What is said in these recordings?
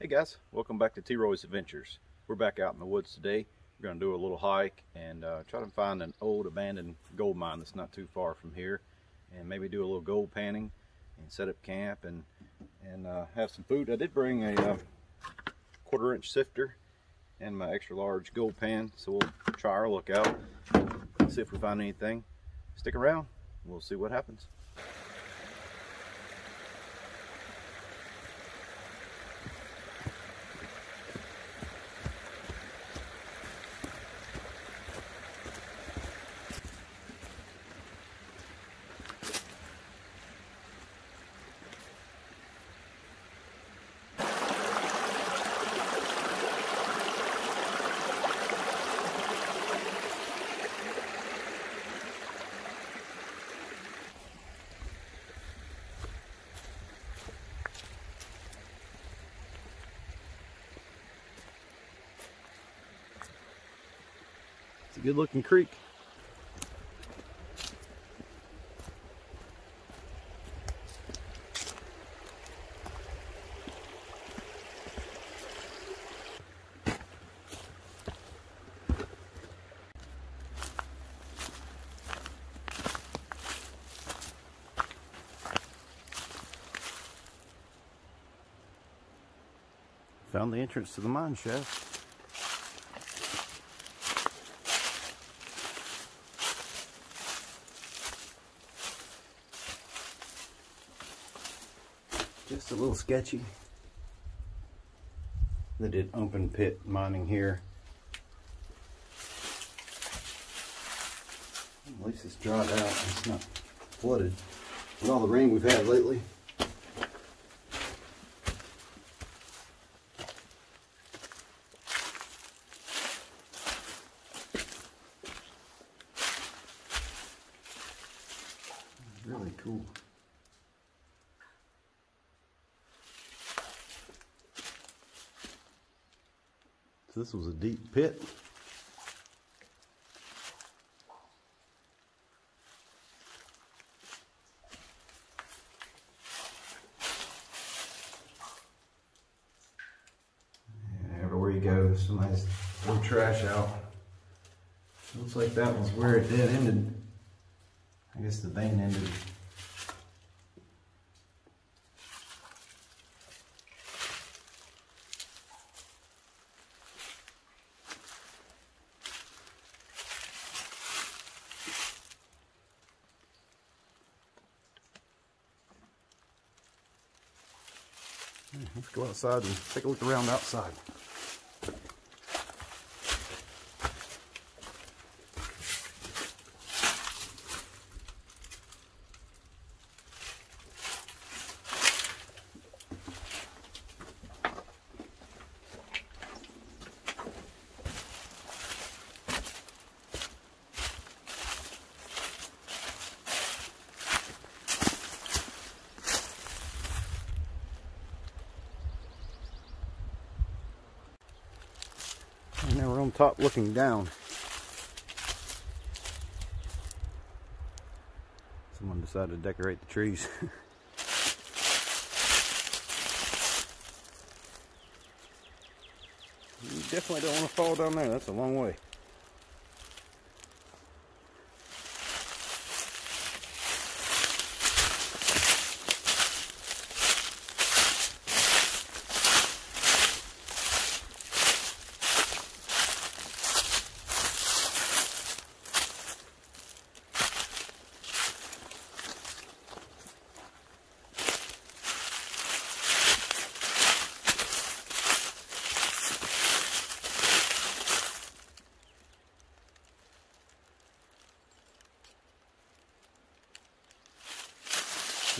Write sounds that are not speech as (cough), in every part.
Hey guys, welcome back to T-Roy's Adventures. We're back out in the woods today. We're going to do a little hike and uh, try to find an old abandoned gold mine that's not too far from here and maybe do a little gold panning and set up camp and and uh, have some food. I did bring a uh, quarter inch sifter and my extra large gold pan so we'll try our look out see if we find anything. Stick around, we'll see what happens. It's a good looking creek. Found the entrance to the mine shaft. Little sketchy. They did open pit mining here. At least it's dried out. It's not flooded. With all the rain we've had lately. Really cool. So this was a deep pit. Everywhere you go, somebody's threw trash out. Looks like that was where it did ended. I guess the vein ended. Let's go outside and take a look around outside. And now we're on top looking down. Someone decided to decorate the trees. (laughs) you definitely don't want to fall down there. That's a long way.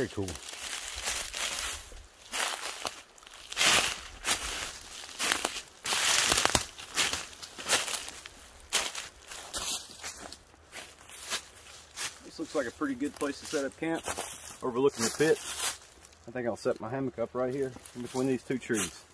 Very cool. This looks like a pretty good place to set up camp, overlooking the pit. I think I'll set my hammock up right here in between these two trees.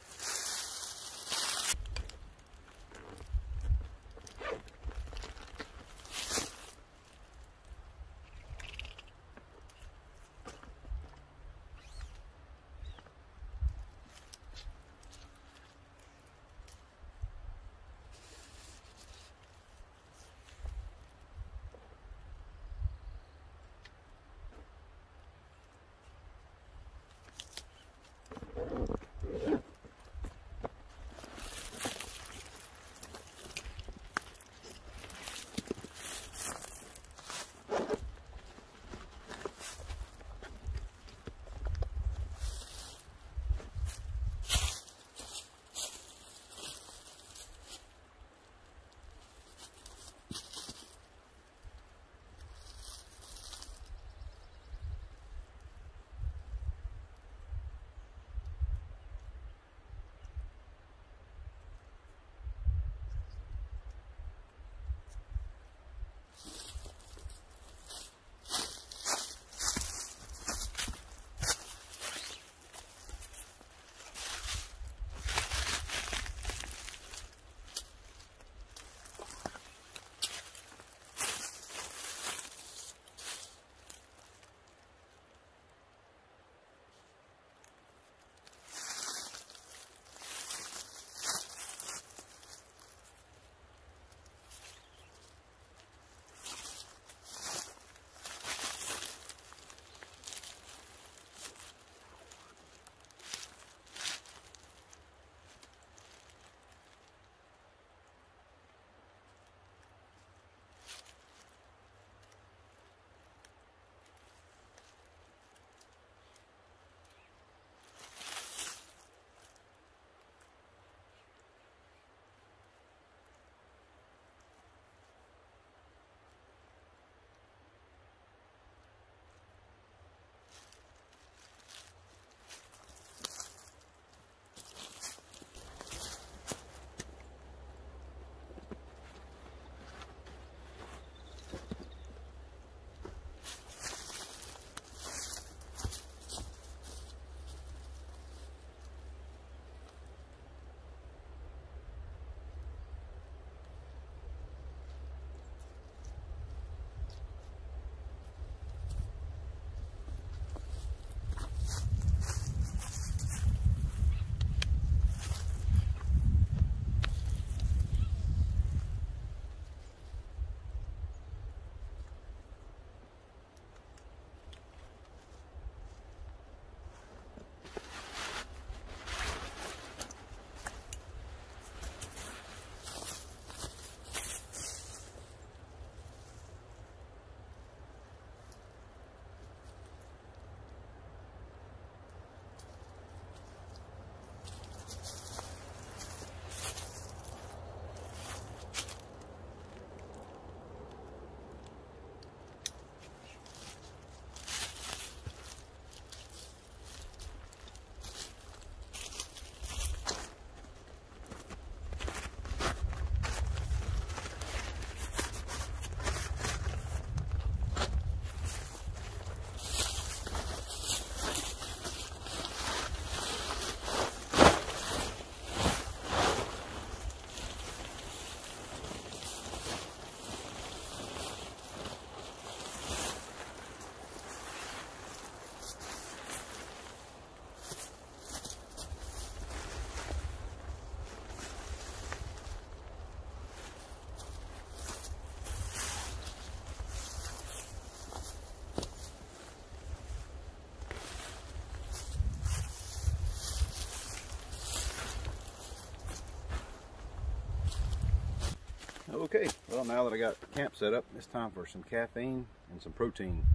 Okay, well now that I got camp set up, it's time for some caffeine and some protein.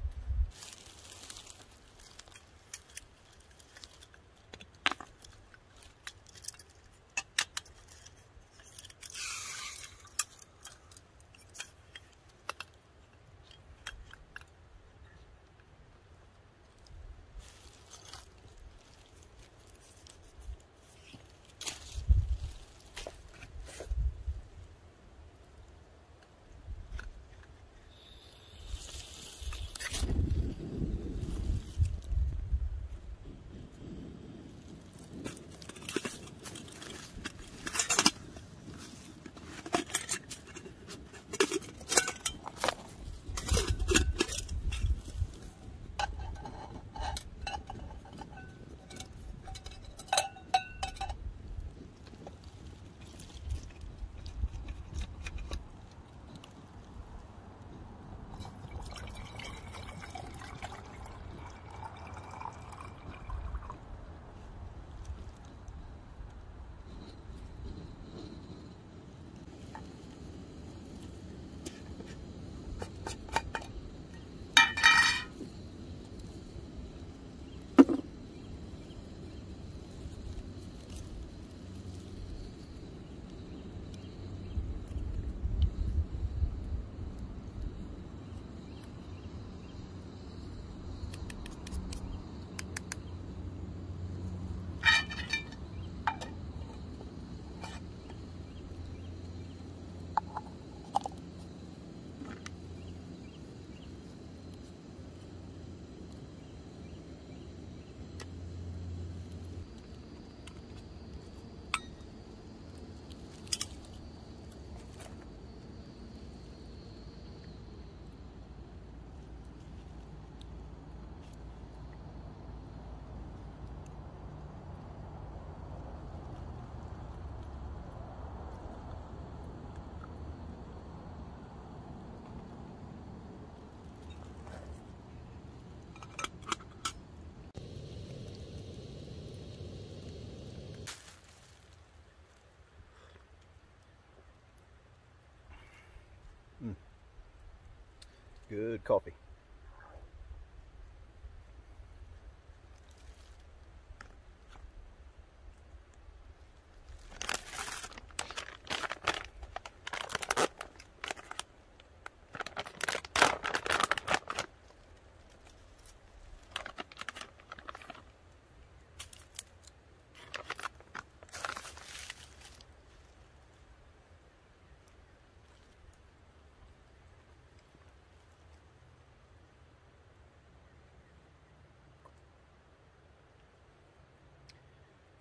Good coffee.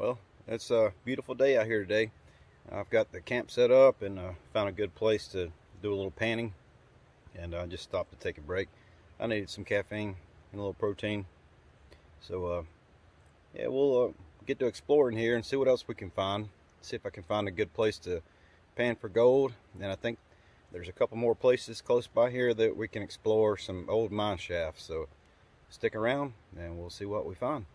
Well, it's a beautiful day out here today. I've got the camp set up and uh, found a good place to do a little panning. And I just stopped to take a break. I needed some caffeine and a little protein. So, uh, yeah, we'll uh, get to exploring here and see what else we can find. See if I can find a good place to pan for gold. And I think there's a couple more places close by here that we can explore some old mine shafts. So, stick around and we'll see what we find.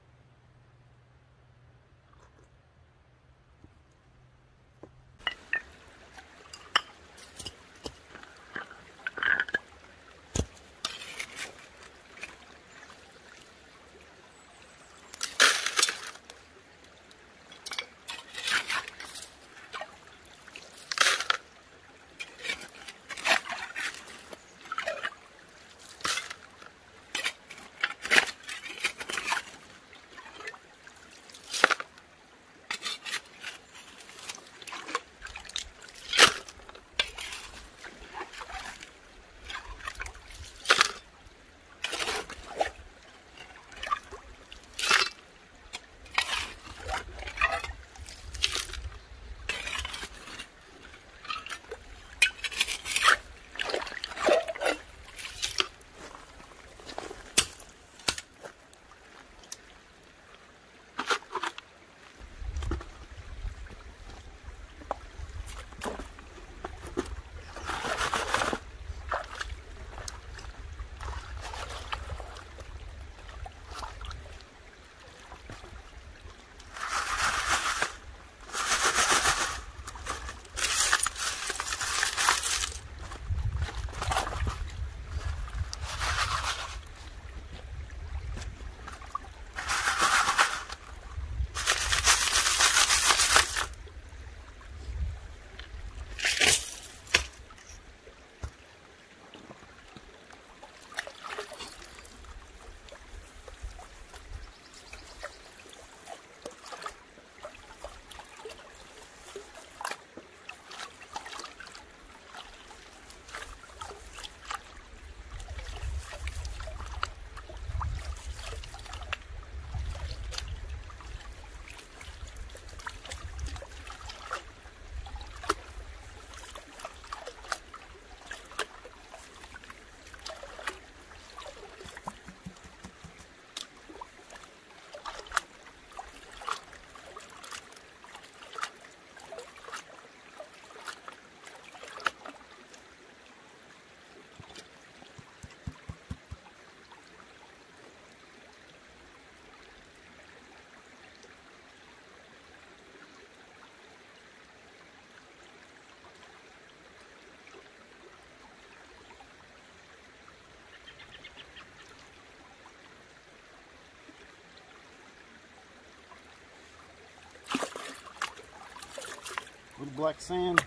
Black sand,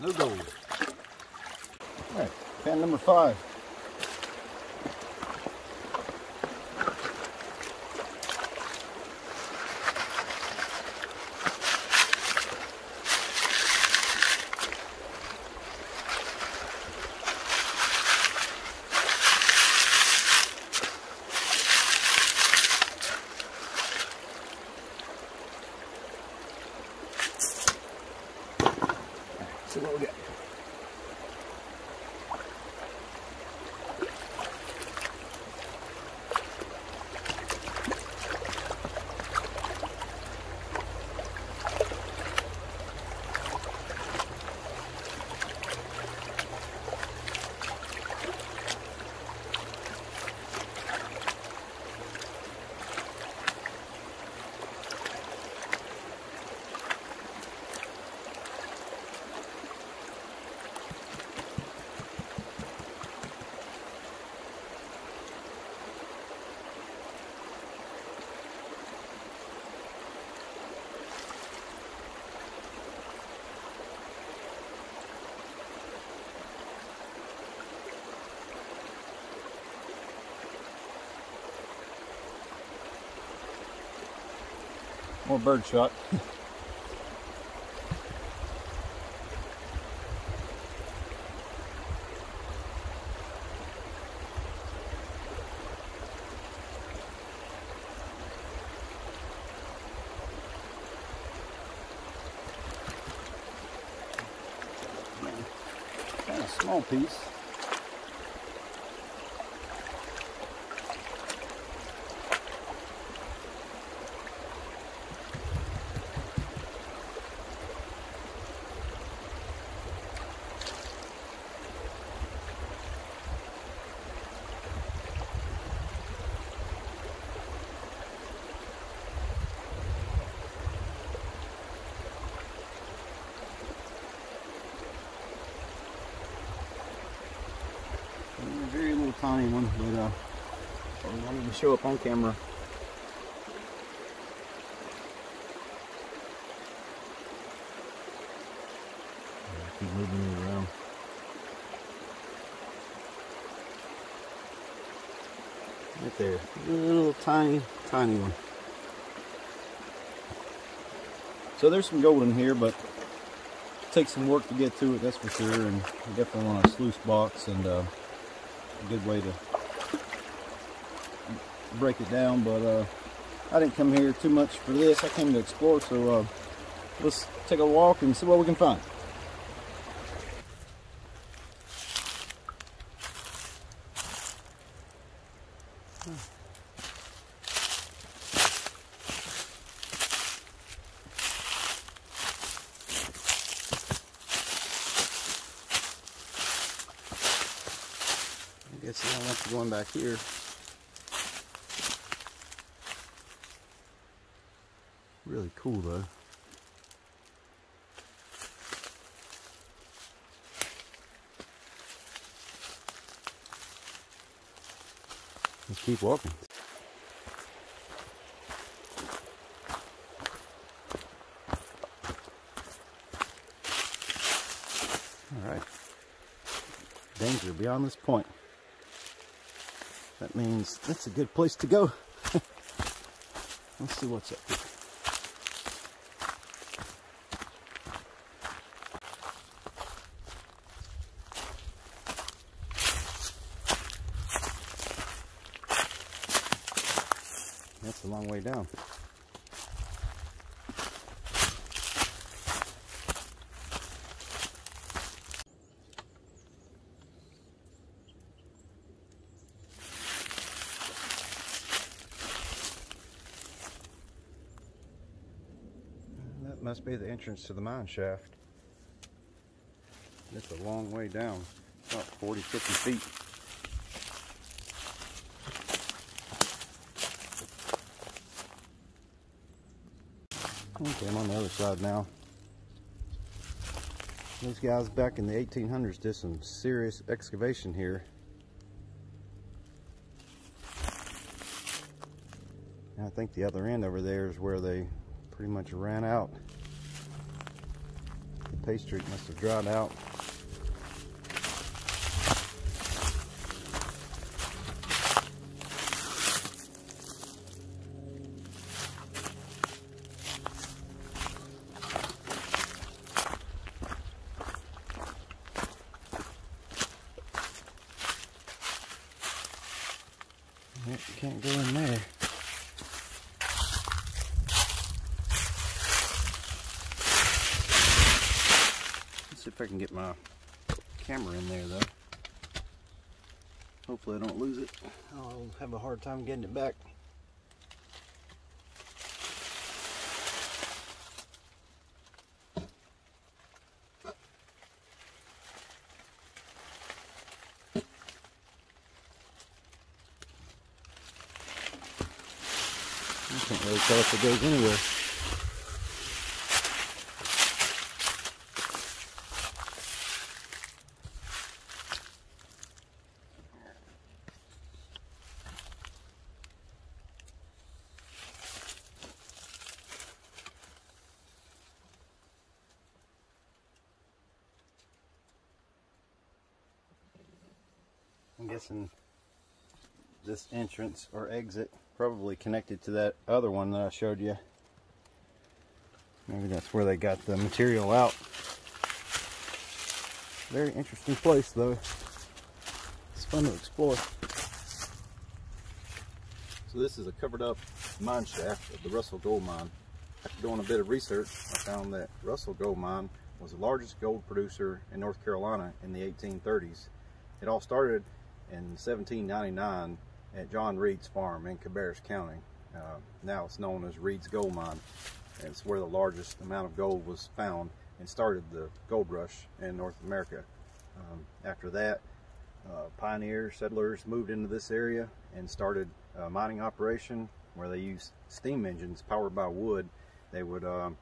no gold. All right, pan number five. See what we got. More bird shot. (laughs) kind of small piece. A very little tiny one, but uh, I wanted to show up on camera. Keep moving it around. Right there, little tiny, tiny one. So there's some gold in here, but takes some work to get to it, that's for sure. And you definitely want a sluice box and uh, a good way to break it down. But uh, I didn't come here too much for this. I came to explore, so uh, let's take a walk and see what we can find. I guess I want to go in back here. Really cool though. Let's keep walking. All right. Danger beyond this point. That means that's a good place to go. (laughs) Let's see what's up here. That's a long way down. That must be the entrance to the mine shaft. It's a long way down, about 40, 50 feet. Okay, I'm on the other side now. These guys back in the 1800s did some serious excavation here. And I think the other end over there is where they pretty much ran out. Pastry must have dried out. Yep, can't go in there. If I can get my camera in there though. Hopefully I don't lose it. I'll have a hard time getting it back. I can't really tell if it goes anywhere. I'm guessing this entrance or exit probably connected to that other one that I showed you. Maybe that's where they got the material out. Very interesting place though. It's fun to explore. So this is a covered up mine shaft of the Russell Gold Mine. After doing a bit of research, I found that Russell Gold Mine was the largest gold producer in North Carolina in the 1830s. It all started in 1799 at John Reed's farm in Cabarrus County. Uh, now it's known as Reed's Gold Mine. It's where the largest amount of gold was found and started the gold rush in North America. Um, after that, uh, pioneers, settlers moved into this area and started a mining operation where they used steam engines powered by wood. They would um,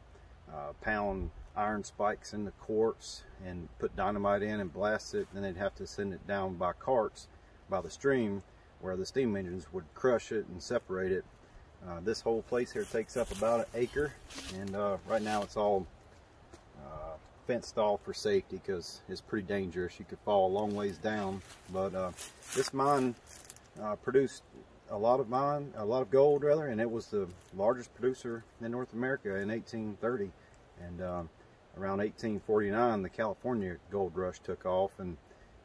uh, pound iron spikes into quartz and put dynamite in and blast it. Then they'd have to send it down by carts by the stream where the steam engines would crush it and separate it. Uh, this whole place here takes up about an acre and uh, right now it's all uh, fenced off for safety because it's pretty dangerous. You could fall a long ways down. But uh, this mine uh, produced a lot of mine, a lot of gold rather, and it was the largest producer in North America in 1830. And um, around 1849, the California gold rush took off and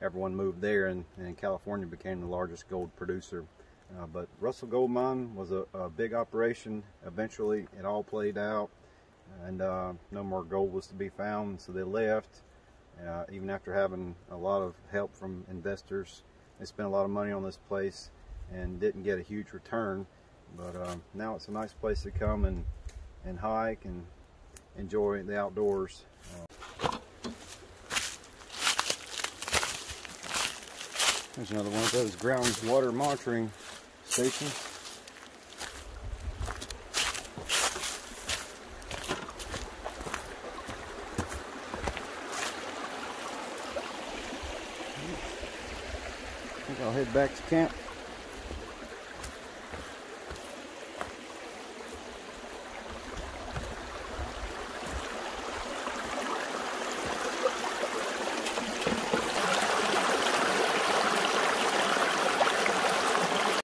everyone moved there and, and California became the largest gold producer. Uh, but Russell Gold Mine was a, a, big operation. Eventually it all played out and uh, no more gold was to be found so they left. Uh, even after having a lot of help from investors. They spent a lot of money on this place and didn't get a huge return. But um, now it's a nice place to come and, and hike and enjoy the outdoors. There's another one of those groundwater monitoring stations. I think I'll head back to camp.